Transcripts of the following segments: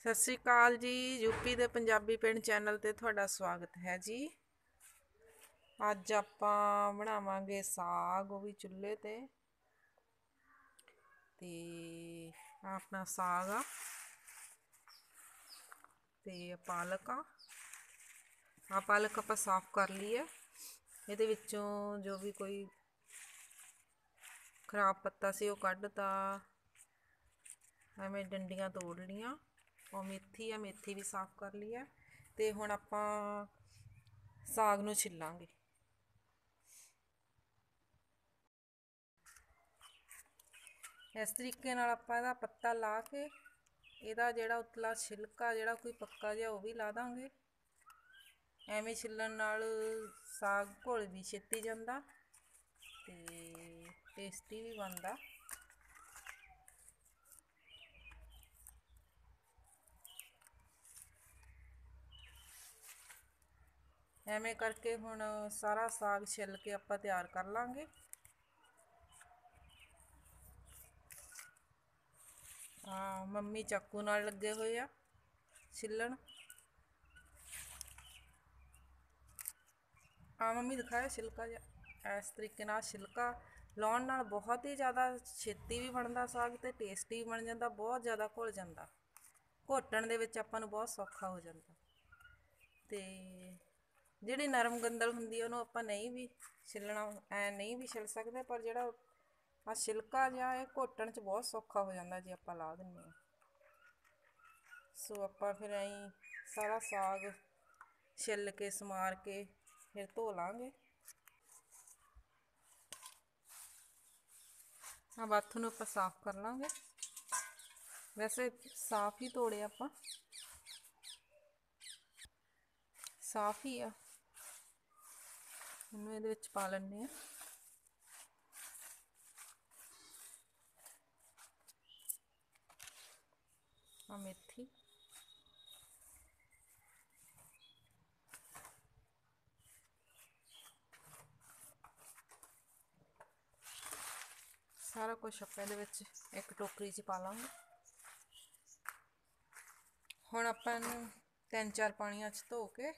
ਸਤਿ ਸ੍ਰੀ ਅਕਾਲ ਜੀ, ਯੂਪੀ ਦੇ ਪੰਜਾਬੀ ਪਿੰਡ ਚੈਨਲ ਤੇ ਤੁਹਾਡਾ ਸਵਾਗਤ ਹੈ ਜੀ। ਅੱਜ ਆਪਾਂ ਬਣਾਵਾਂਗੇ ਸਾਗ, ਉਹ ਵੀ ਚੁੱਲ੍ਹੇ ਤੇ। ਤੇ ਆਪਣਾ ਸਾਗ ਆ। ਤੇ ਪਾਲਕ ਆ। ਆ ਪਾਲਕ ਆਪਾਂ ਸਾਫ਼ ਕਰ ਲਈ ਹੈ ਇਹਦੇ ਵਿੱਚੋਂ ਜੋ ਵੀ ਕੋਈ ਖਰਾਬ ਪੱਤਾ ਸੀ ਉਹ ਕੱਢਤਾ। ਐਵੇਂ ਡੰਡੀਆਂ ਤੋੜ ਲੀਆਂ ਉਹ ਮੇਥੀ ਆ, ਮੇਥੀ ਵੀ ਸਾਫ਼ ਕਰ ਲਈ ਹੈ ਤੇ ਹੁਣ ਆਪਾਂ ਸਾਗ ਨੂੰ ਛਿੱਲਾਂਗੇ। ਇਸ ਤਰੀਕੇ ਨਾਲ ਆਪਾਂ ਇਹਦਾ ਪੱਤਾ ਲਾ ਕੇ ਇਹਦਾ ਜਿਹੜਾ ਉਤਲਾ ਛਿਲਕਾ ਜਿਹੜਾ ਕੋਈ ਪੱਕਾ ਜਿਹਾ ਉਹ ਵੀ ਲਾ ਦਾਂਗੇ। ਐਵੇਂ ਛਿੱਲਣ ਨਾਲ ਸਾਗ ਘੁਲ ਵੀ ਛੇਤੀ ਜਾਂਦਾ ਤੇ ਟੇਸਟੀ ਵੀ ਬਣਦਾ। ਐਵੇਂ ਕਰਕੇ ਹੁਣ ਸਾਰਾ ਸਾਗ ਛਿੱਲ ਕੇ ਆਪਾਂ ਤਿਆਰ ਕਰ ਲਾਂਗੇ। ਆ ਮੰਮੀ ਚਾਕੂ ਨਾਲ ਲੱਗੇ ਹੋਏ ਆ ਛਿੱਲਣ। ਆ ਮੰਮੀ ਦਿਖਾਇਆ ਛਿਲਕਾ ਜਿਹਾ। ਇਸ ਤਰੀਕੇ ਨਾਲ ਛਿਲਕਾ ਲਾਉਣ ਨਾਲ ਬਹੁਤ ਹੀ ਜ਼ਿਆਦਾ ਛੇਤੀ ਵੀ ਬਣਦਾ ਸਾਗ ਤੇ ਟੇਸਟੀ ਵੀ ਬਣ ਜਾਂਦਾ, ਬਹੁਤ ਜ਼ਿਆਦਾ ਘੁਲ ਜਾਂਦਾ। ਘੋਟਣ ਦੇ ਵਿੱਚ ਆਪਾਂ ਨੂੰ ਬਹੁਤ ਸੌਖਾ ਹੋ ਜਾਂਦਾ। ਤੇ ਜਿਹੜੀ ਨਰਮ ਗੰਦਲ ਹੁੰਦੀ ਹੈ ਉਹਨੂੰ ਆਪਾਂ ਨਹੀਂ ਵੀ ਛਿੱਲਣਾ, ਐ ਨਹੀਂ ਵੀ ਛਿੱਲ ਸਕਦੇ, ਪਰ ਜਿਹੜਾ ਆ ਛਿਲਕਾ ਜਿਹਾ ਇਹ ਘੋਟਣ 'ਚ ਬਹੁਤ ਸੌਖਾ ਹੋ ਜਾਂਦਾ ਜੇ ਆਪਾਂ ਲਾ ਦਿੰਨੇ ਆ। ਸੋ ਆਪਾਂ ਫਿਰ ਐਂ ਸਾਰਾ ਸਾਗ ਛਿੱਲ ਕੇ, ਸਮਾਰ ਕੇ ਫਿਰ ਧੋ ਲਾਂਗੇ। ਆ ਬਾਥ ਨੂੰ ਆਪਾਂ ਸਾਫ਼ ਕਰ ਲਾਂਗੇ। ਵੈਸੇ ਸਾਫ਼ ਹੀ ਤੋੜੇ ਆਪਾਂ। ਸਾਫ਼ ਹੀ ਆ। ਇਹਨੂੰ ਇਹਦੇ ਵਿੱਚ ਪਾ ਲੈਣੇ ਆ ਆ ਮੇਥੀ। ਸਾਰਾ ਕੁਝ ਆਪਾਂ ਇਹਦੇ ਵਿੱਚ ਇੱਕ ਟੋਕਰੀ 'ਚ ਪਾ ਲਾਂਗੇ। ਹੁਣ ਆਪਾਂ ਇਹਨੂੰ ਤਿੰਨ ਚਾਰ ਪਾਣੀਆਂ 'ਚ ਧੋ ਕੇ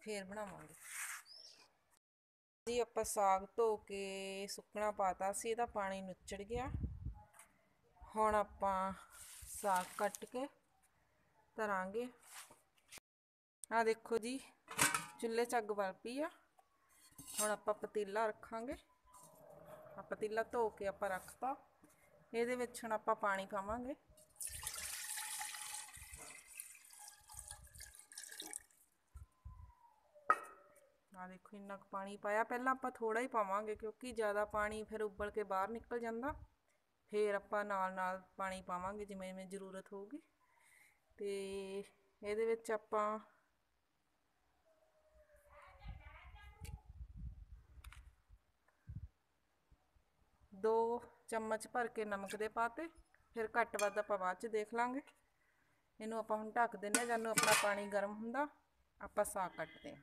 ਫੇਰ ਬਣਾਵਾਂਗੇ। ਜੀ ਆਪਾਂ ਸਾਗ ਧੋ ਕੇ ਸੁੱਕਣਾ ਪਾਤਾ ਸੀ, ਇਹਦਾ ਪਾਣੀ ਨੁੱਚੜ ਗਿਆ। ਹੁਣ ਆਪਾਂ ਸਾਗ ਕੱਟ ਕੇ ਧਰਾਂਗੇ। ਆ ਦੇਖੋ ਜੀ, ਚੁੱਲ੍ਹੇ 'ਚ ਅੱਗ ਬਲ ਪਈ ਆ। ਹੁਣ ਆਪਾਂ ਪਤੀਲਾ ਰੱਖਾਂਗੇ। ਆ ਪਤੀਲਾ ਧੋ ਕੇ ਆਪਾਂ ਰੱਖਤਾ। ਇਹਦੇ ਵਿੱਚ ਹੁਣ ਆਪਾਂ ਪਾਣੀ ਪਾਵਾਂਗੇ। ਆ ਦੇਖੋ ਇੰਨਾ ਕੁ ਪਾਣੀ ਪਾਇਆ। ਪਹਿਲਾਂ ਆਪਾਂ ਥੋੜਾ ਹੀ ਪਾਵਾਂਗੇ ਕਿਉਂਕਿ ਜ਼ਿਆਦਾ ਪਾਣੀ ਫਿਰ ਉੱਬਲ ਕੇ ਬਾਹਰ ਨਿਕਲ ਜਾਂਦਾ। ਫਿਰ ਆਪਾਂ ਨਾਲ ਨਾਲ ਪਾਣੀ ਪਾਵਾਂਗੇ ਜਿਵੇਂ ਜਿਵੇਂ ਜ਼ਰੂਰਤ ਹੋਊਗੀ। ਤੇ ਇਹਦੇ ਵਿੱਚ ਆਪਾਂ ਦੋ ਚਮਚ ਭਰ ਕੇ ਨਮਕ ਦੇ ਪਾਤੇ। ਫਿਰ ਘੱਟ ਵੱਧ ਆਪਾਂ ਬਾਅਦ ਚ ਦੇਖ ਲਾਂਗੇ। ਇਹਨੂੰ ਆਪਾਂ ਹੁਣ ਢੱਕ ਦਿੰਨੇ ਆ ਜਦੋਂ ਆਪਣਾ ਪਾਣੀ ਗਰਮ ਹੁੰਦਾ, ਆਪਾਂ ਸਾਗ ਕੱਟਦੇ ਹਾਂ।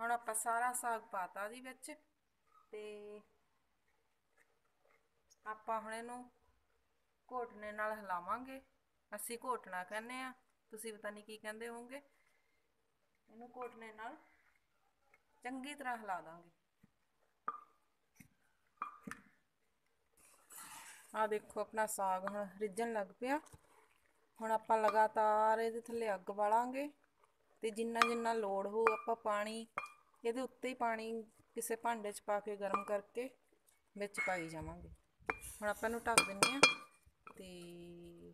ਹੁਣ ਆਪਾਂ ਸਾਰਾ ਸਾਗ ਪਾਤਾ ਜੀ ਵਿੱਚ ਤੇ ਆਪਾਂ ਹੁਣ ਇਹਨੂੰ ਘੋਟਣੇ ਨਾਲ ਹਿਲਾਵਾਂਗੇ। ਅਸੀਂ ਘੋਟਣਾ ਕਹਿੰਦੇ ਆ ਤੁਸੀਂ ਪਤਾ ਨਹੀਂ ਕੀ ਕਹਿੰਦੇ ਹੋਵੋਗੇ। ਇਹਨੂੰ ਘੋਟਣੇ ਨਾਲ ਚੰਗੀ ਤਰ੍ਹਾਂ ਹਿਲਾ ਦਾਂਗੇ। ਆ ਦੇਖੋ ਆਪਣਾ ਸਾਗ ਹੁਣ ਰਿੱਝਣ ਲੱਗ ਪਿਆ। ਹੁਣ ਆਪਾਂ ਲਗਾਤਾਰ ਇਹਦੇ ਥੱਲੇ ਅੱਗ ਬਾਲਾਂਗੇ ਤੇ ਜਿੰਨਾ ਜਿੰਨਾ ਲੋੜ ਹੋ ਆਪਾਂ ਪਾਣੀ ਇਹਦੇ ਉੱਤੇ ਹੀ ਪਾਣੀ ਕਿਸੇ ਭਾਂਡੇ 'ਚ ਪਾ ਕੇ ਗਰਮ ਕਰਕੇ ਵਿੱਚ ਪਾਈ ਜਾਵਾਂਗੇ। ਹੁਣ ਆਪਾਂ ਇਹਨੂੰ ਢੱਕ ਦਿੰਨੇ ਆ ਤੇ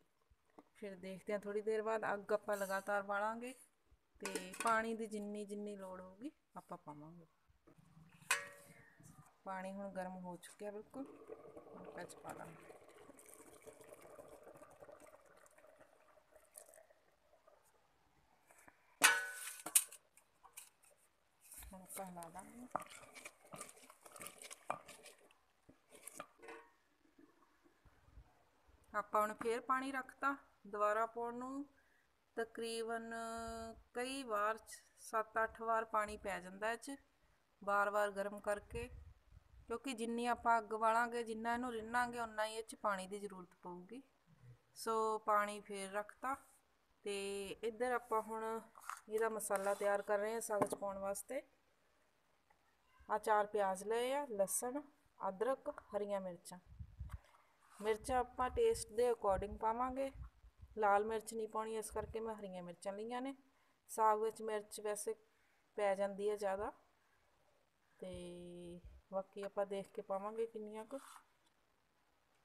ਫਿਰ ਦੇਖਦੇ ਆ ਥੋੜੀ ਦੇਰ ਬਾਅਦ ਅੱਗ ਆਪਾਂ ਲਗਾਤਾਰ ਬਾਲਾਂਗੇ ਤੇ ਪਾਣੀ ਦੀ ਜਿੰਨੀ ਜਿੰਨੀ ਲੋੜ ਹੋਊਗੀ ਆਪਾਂ ਪਾਵਾਂਗੇ। ਪਾਣੀ ਹੁਣ ਗਰਮ ਹੋ ਚੁੱਕਿਆ ਬਿਲਕੁਲ, ਹੁਣ ਵਿੱਚ ਪਾ ਦਾਂਗੇ ਹੁਣ ਆਪਾਂ ਦਾਂਗੇ ਆਪਾਂ ਹੁਣ ਫੇਰ ਪਾਣੀ ਰੱਖਤਾ, ਦੁਬਾਰਾ ਪਾਉਣ ਨੂੰ ਤਕਰੀਬਨ ਕਈ ਵਾਰ 7-8 ਵਾਰ ਪਾਣੀ ਪੈ ਜਾਂਦਾ ਇਹ 'ਚ ਬਾਰ-ਬਾਰ ਗਰਮ ਕਰਕੇ, ਕਿਉਂਕਿ ਜਿੰਨੀ ਆਪਾਂ ਅੱਗ ਵਾਲਾਂਗੇ ਜਿੰਨਾ ਇਹਨੂੰ ਰਿੰਨਾਂਗੇ ਉਨਾ ਹੀ ਇਹ 'ਚ ਪਾਣੀ ਦੀ ਜ਼ਰੂਰਤ ਪਊਗੀ। ਸੋ ਪਾਣੀ ਫੇਰ ਰੱਖਤਾ ਤੇ ਇੱਧਰ ਆਪਾਂ ਹੁਣ ਇਹਦਾ ਮਸਾਲਾ ਤਿਆਰ ਕਰ ਰਹੇ ਹਾਂ ਸਾਗ 'ਚ ਪਾਉਣ ਵਾਸਤੇ। ਆ ਚਾਰ ਪਿਆਜ਼ ਲਏ ਆ, ਲਸਣ, ਅਦਰਕ, ਹਰੀਆਂ ਮਿਰਚਾਂ। ਮਿਰਚਾਂ ਆਪਾਂ ਟੇਸਟ ਦੇ ਅਕੋਰਡਿੰਗ ਪਾਵਾਂਗੇ। ਲਾਲ ਮਿਰਚ ਨਹੀਂ ਪਾਉਣੀ, ਇਸ ਕਰਕੇ ਮੈਂ ਹਰੀਆਂ ਮਿਰਚਾਂ ਲਈਆਂ ਨੇ। ਸਾਗ ਵਿੱਚ ਮਿਰਚ ਵੈਸੇ ਪੈ ਜਾਂਦੀ ਹੈ ਜ਼ਿਆਦਾ। ਤੇ ਬਾਕੀ ਆਪਾਂ ਦੇਖ ਕੇ ਪਾਵਾਂਗੇ ਕਿੰਨੀਆਂ ਕੁ।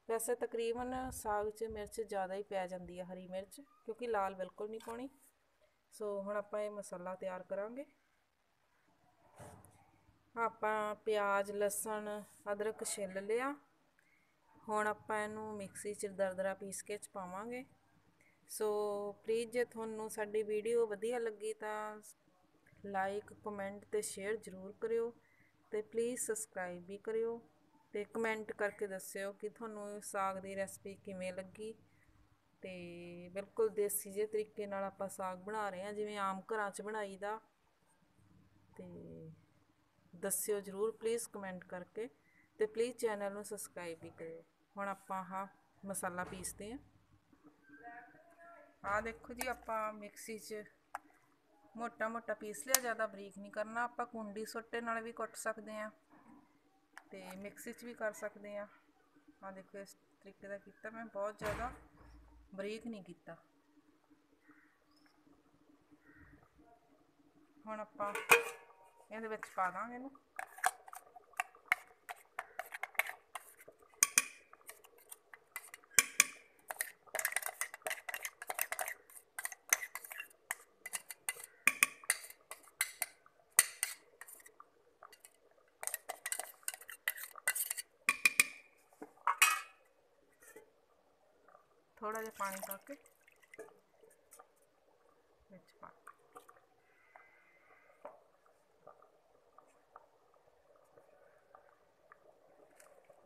ਵੈਸੇ ਤਕਰੀਬਨ ਸਾਗ 'ਚ ਮਿਰਚ ਜ਼ਿਆਦਾ ਹੀ ਪੈ ਜਾਂਦੀ ਹੈ ਹਰੀ ਮਿਰਚ, ਕਿਉਂਕਿ ਲਾਲ ਬਿਲਕੁਲ ਨਹੀਂ ਪਾਉਣੀ। ਸੋ ਹੁਣ ਆਪਾਂ ਇਹ ਮਸਾਲਾ ਤਿਆਰ ਕਰਾਂਗੇ। ਆਪਾਂ ਪਿਆਜ਼, ਲਸਣ, ਅਦਰਕ ਛਿੱਲ ਲਿਆ। ਹੁਣ ਆਪਾਂ ਇਹਨੂੰ ਮਿਕਸੀ 'ਚ ਦਰਦਰਾ ਪੀਸ ਕੇ ਚ ਪਾਵਾਂਗੇ। ਸੋ ਪਲੀਜ਼ ਜੇ ਤੁਹਾਨੂੰ ਸਾਡੀ ਵੀਡੀਓ ਵਧੀਆ ਲੱਗੀ ਤਾਂ ਲਾਈਕ ਕਮੈਂਟ ਤੇ ਸ਼ੇਅਰ ਜ਼ਰੂਰ ਕਰਿਓ ਤੇ ਪਲੀਜ਼ ਸਬਸਕ੍ਰਾਈਬ ਵੀ ਕਰਿਓ ਤੇ ਕਮੈਂਟ ਕਰਕੇ ਦੱਸਿਓ ਕਿ ਤੁਹਾਨੂੰ ਸਾਗ ਦੀ ਰੈਸਪੀ ਕਿਵੇਂ ਲੱਗੀ। ਤੇ ਬਿਲਕੁਲ ਦੇਸੀ ਜਿਹੇ ਤਰੀਕੇ ਨਾਲ ਆਪਾਂ ਸਾਗ ਬਣਾ ਰਹੇ ਹਾਂ, ਜਿਵੇਂ ਆਮ ਘਰਾਂ 'ਚ ਬਣਾਈਦਾ। ਤੇ ਦੱਸਿਓ ਜ਼ਰੂਰ ਪਲੀਜ਼ ਕਮੈਂਟ ਕਰਕੇ ਤੇ ਪਲੀਜ਼ ਚੈਨਲ ਨੂੰ ਸਬਸਕ੍ਰਾਈਬ ਵੀ ਕਰਿਓ। ਹੁਣ ਆਪਾਂ ਆਹ ਮਸਾਲਾ ਪੀਸਦੇ ਹਾਂ। ਆ ਦੇਖੋ ਜੀ, ਆਪਾਂ ਮਿਕਸੀ 'ਚ ਮੋਟਾ ਮੋਟਾ ਪੀਸ ਲਿਆ, ਜ਼ਿਆਦਾ ਬਰੀਕ ਨਹੀਂ ਕਰਨਾ। ਆਪਾਂ ਕੁੰਡੀ ਸੋਟੇ ਨਾਲ ਵੀ ਕੁੱਟ ਸਕਦੇ ਆ ਤੇ ਮਿਕਸੀ 'ਚ ਵੀ ਕਰ ਸਕਦੇ ਆ ਆ ਦੇਖੋ, ਇਸ ਤਰੀਕੇ ਦਾ ਕੀਤਾ ਮੈਂ, ਬਹੁਤ ਜ਼ਿਆਦਾ ਬਰੀਕ ਨਹੀਂ ਕੀਤਾ। ਹੁਣ ਆਪਾਂ ਇਹਦੇ ਵਿੱਚ ਪਾ ਦਾਂਗੇ ਇਹਨੂੰ। ਥੋੜਾ ਜਿਹਾ ਪਾਣੀ ਪਾ ਕੇ ਵਿੱਚ ਪਾ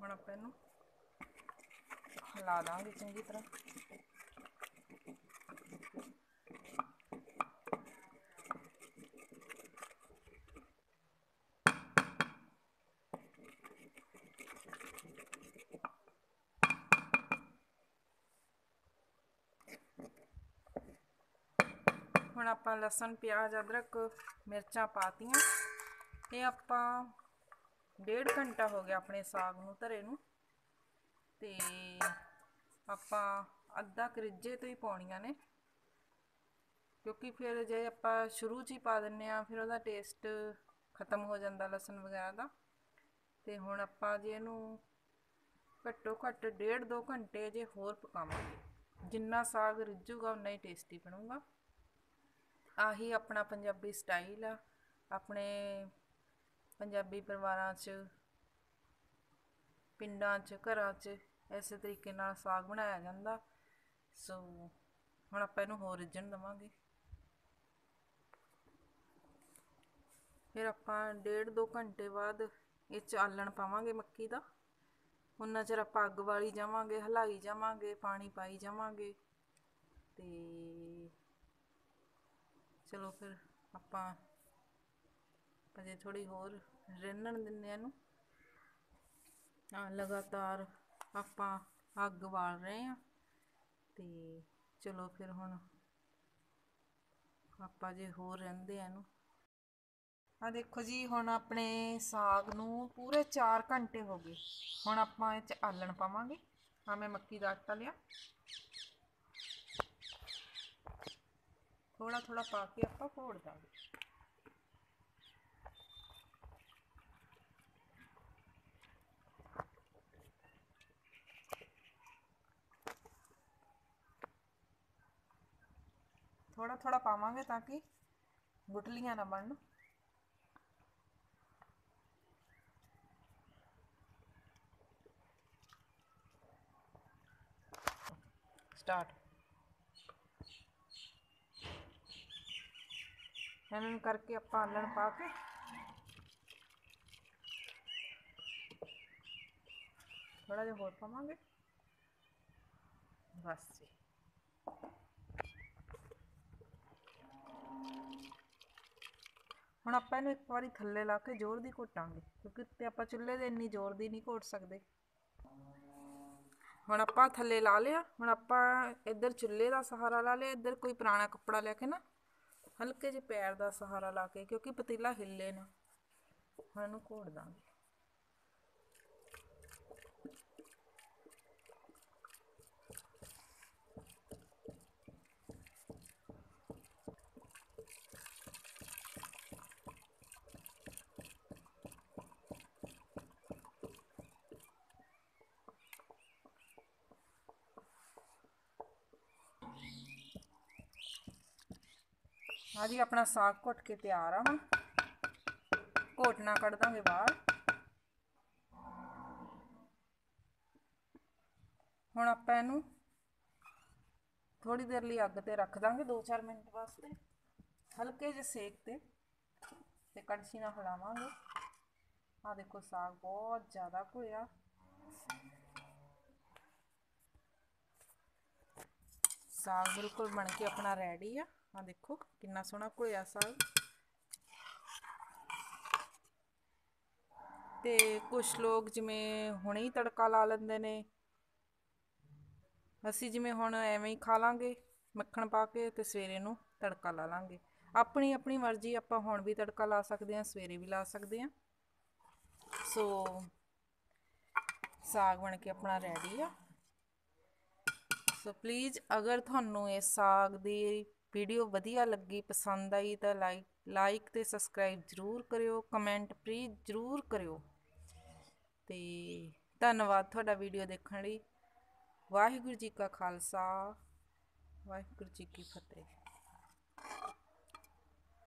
ਹੁਣ ਆਪਾਂ ਇਹਨੂੰ ਹਿਲਾ ਦਾਂਗੇ ਚੰਗੀ ਤਰ੍ਹਾਂ। ਹੁਣ ਆਪਾਂ ਲਸਣ, ਪਿਆਜ਼, ਅਦਰਕ, ਮਿਰਚਾਂ ਪਾਤੀਆਂ। ਇਹ ਆਪਾਂ ਡੇਢ ਘੰਟਾ ਹੋ ਗਿਆ ਆਪਣੇ ਸਾਗ ਨੂੰ ਧਰੇ ਨੂੰ। ਤੇ ਆਪਾਂ ਅੱਧਾ ਕਰਿੱਜੇ ਤੋਂ ਹੀ ਪਾਉਣੀਆਂ ਨੇ। ਕਿਉਂਕਿ ਫਿਰ ਜੇ ਆਪਾਂ ਸ਼ੁਰੂ 'ਚ ਹੀ ਪਾ ਦਿੰਨੇ ਆ, ਫਿਰ ਉਹਦਾ ਟੇਸਟ ਖਤਮ ਹੋ ਜਾਂਦਾ ਲਸਣ ਵਗੈਰਾ ਦਾ। ਤੇ ਹੁਣ ਆਪਾਂ ਜੇ ਇਹਨੂੰ ਘੱਟੋ ਘੱਟ ਡੇਢ ਦੋ ਘੰਟੇ ਜੇ ਹੋਰ ਪਕਾਵਾਂਗੇ। ਜਿੰਨਾ ਸਾਗ ਰਿੱਝੂਗਾ ਉਨਾ ਹੀ ਟੇਸਟੀ ਬਣੂਗਾ। ਆਹੀ ਆਪਣਾ ਪੰਜਾਬੀ ਸਟਾਈਲ ਆ। ਆਪਣੇ ਪੰਜਾਬੀ ਪਰਿਵਾਰਾਂ 'ਚ, ਪਿੰਡਾਂ 'ਚ, ਘਰਾਂ 'ਚ ਇਸੇ ਤਰੀਕੇ ਨਾਲ ਸਾਗ ਬਣਾਇਆ ਜਾਂਦਾ। ਸੋ ਹੁਣ ਆਪਾਂ ਇਹਨੂੰ ਹੋਰ ਰਿੱਝਣ ਦੇਵਾਂਗੇ। ਫਿਰ ਆਪਾਂ ਡੇਢ ਦੋ ਘੰਟੇ ਬਾਅਦ ਇਹ 'ਚ ਆਲਣ ਪਾਵਾਂਗੇ ਮੱਕੀ ਦਾ। ਉਹਨਾਂ ਚਿਰ ਆਪਾਂ ਅੱਗ ਵਾਲੀ ਜਾਵਾਂਗੇ, ਹਲਾਈ ਜਾਵਾਂਗੇ, ਪਾਣੀ ਪਾਈ ਜਾਵਾਂਗੇ ਤੇ ਚਲੋ ਫਿਰ ਆਪਾਂ ਅਜੇ ਥੋੜ੍ਹੀ ਹੋਰ ਰਿੰਨਣ ਦਿੰਦੇ ਆ ਇਹਨੂੰ ਆ ਲਗਾਤਾਰ ਆਪਾਂ ਅੱਗ ਬਾਲ ਰਹੇ ਆ ਤੇ ਚਲੋ ਫਿਰ ਹੁਣ ਆਪਾਂ ਜੇ ਹੋਰ ਰਹਿੰਦੇ ਆ ਇਹਨੂੰ। ਆ ਦੇਖੋ ਜੀ, ਹੁਣ ਆਪਣੇ ਸਾਗ ਨੂੰ ਪੂਰੇ 4 ਘੰਟੇ ਹੋ ਗਏ। ਹੁਣ ਆਪਾਂ ਇਹ ਚ ਆਲਣ ਪਾਵਾਂਗੇ। ਆ ਮੈਂ ਮੱਕੀ ਦਾ ਆਟਾ ਲਿਆ। ਥੋੜਾ ਥੋੜਾ ਪਾ ਕੇ ਆਪਾਂ ਘੋੜ ਦਾਂਗੇ। ਥੋੜਾ ਥੋੜਾ ਪਾਵਾਂਗੇ ਤਾਂ ਕਿ ਗੁਟਲੀਆਂ ਨਾ ਬਣਨ। ਸਟਾਰਟ ਐਵੇਂ ਕਰਕੇ ਆਪਾਂ ਆਲਣ ਪਾ ਕੇ ਥੋੜਾ ਜਿਹਾ ਹੋਰ ਪਾਵਾਂਗੇ। ਬਸ ਜੀ। ਹੁਣ ਆਪਾਂ ਇਹਨੂੰ ਇੱਕ ਵਾਰੀ ਥੱਲੇ ਲਾ ਕੇ ਜ਼ੋਰ ਦੀ ਘੋਟਾਂਗੇ, ਕਿਉਂਕਿ ਤੇ ਆਪਾਂ ਚੁੱਲ੍ਹੇ ਦੇ ਇੰਨੀ ਜ਼ੋਰ ਦੀ ਨਹੀਂ ਘੋਟ ਸਕਦੇ। ਹੁਣ ਆਪਾਂ ਥੱਲੇ ਲਾ ਲਿਆ, ਹੁਣ ਆਪਾਂ ਇੱਧਰ ਚੁੱਲ੍ਹੇ ਦਾ ਸਹਾਰਾ ਲਾ ਲਿਆ, ਇੱਧਰ ਕੋਈ ਪੁਰਾਣਾ ਕੱਪੜਾ ਲੈ ਕੇ ਨਾ, ਹਲਕੇ ਜਿਹੇ ਪੈਰ ਦਾ ਸਹਾਰਾ ਲਾ ਕੇ, ਕਿਉਂਕਿ ਪਤੀਲਾ ਹਿੱਲੇ ਨਾ, ਹੁਣ ਇਹਨੂੰ ਘੋਟ ਦਾਂਗੇ। ਆ ਜੀ, ਆਪਣਾ ਸਾਗ ਘੁੱਟ ਕੇ ਤਿਆਰ ਆ ਹੁਣ। ਘੋਟਣਾ ਕੱਢ ਦਾਂਗੇ ਬਾਹਰ। ਹੁਣ ਆਪਾਂ ਇਹਨੂੰ ਥੋੜੀ ਦੇਰ ਲਈ ਅੱਗ ਤੇ ਰੱਖ ਦਾਂਗੇ 2-4 ਮਿੰਟ ਵਾਸਤੇ। ਹਲਕੇ ਜਿਹੇ ਸੇਕ ਤੇ ਤੇ ਕੜਛੀ ਨਾਲ ਹਿਲਾਵਾਂਗੇ। ਆ ਦੇਖੋ, ਸਾਗ ਬਹੁਤ ਜ਼ਿਆਦਾ ਘੋਇਆ। ਸਾਗ ਬਿਲਕੁਲ ਬਣ ਕੇ ਆਪਣਾ ਰੈਡੀ ਆ। ਆ ਦੇਖੋ, ਕਿੰਨਾ ਸੋਹਣਾ ਘੋਇਆ ਸਾਗ। ਤੇ ਕੁਝ ਲੋਕ ਜਿਵੇਂ ਹੁਣੇ ਹੀ ਤੜਕਾ ਲਾ ਲੈਂਦੇ ਨੇ। ਅਸੀਂ ਜਿਵੇਂ ਹੁਣ ਐਵੇਂ ਹੀ ਖਾ ਲਾਂਗੇ, ਮੱਖਣ ਪਾ ਕੇ ਤੇ ਸਵੇਰੇ ਨੂੰ ਤੜਕਾ ਲਾ ਲਾਂਗੇ। ਆਪਣੀ ਆਪਣੀ ਮਰਜ਼ੀ, ਆਪਾਂ ਹੁਣ ਵੀ ਤੜਕਾ ਲਾ ਸਕਦੇ ਹਾਂ, ਸਵੇਰੇ ਵੀ ਲਾ ਸਕਦੇ ਹਾਂ। ਸੋ ਸਾਗ ਬਣ ਕੇ ਆਪਣਾ ਰੈਡੀ ਆ। ਸੋ ਪਲੀਜ਼ ਅਗਰ ਤੁਹਾਨੂੰ ਇਹ ਸਾਗ ਦੀ ਵੀਡੀਓ ਵਧੀਆ ਲੱਗੀ, ਪਸੰਦ ਆਈ, ਤਾਂ ਲਾਈਕ ਲਾਈਕ ਤੇ ਸਬਸਕ੍ਰਾਈਬ ਜ਼ਰੂਰ ਕਰਿਓ ਕਮੈਂਟ ਪਲੀਜ਼ ਜ਼ਰੂਰ ਕਰਿਓ। ਤੇ ਧੰਨਵਾਦ ਤੁਹਾਡਾ ਵੀਡੀਓ ਦੇਖਣ ਲਈ। ਵਾਹਿਗੁਰੂ ਜੀ ਕਾ ਖਾਲਸਾ, ਵਾਹਿਗੁਰੂ ਜੀ ਕੀ ਫਤਿਹ।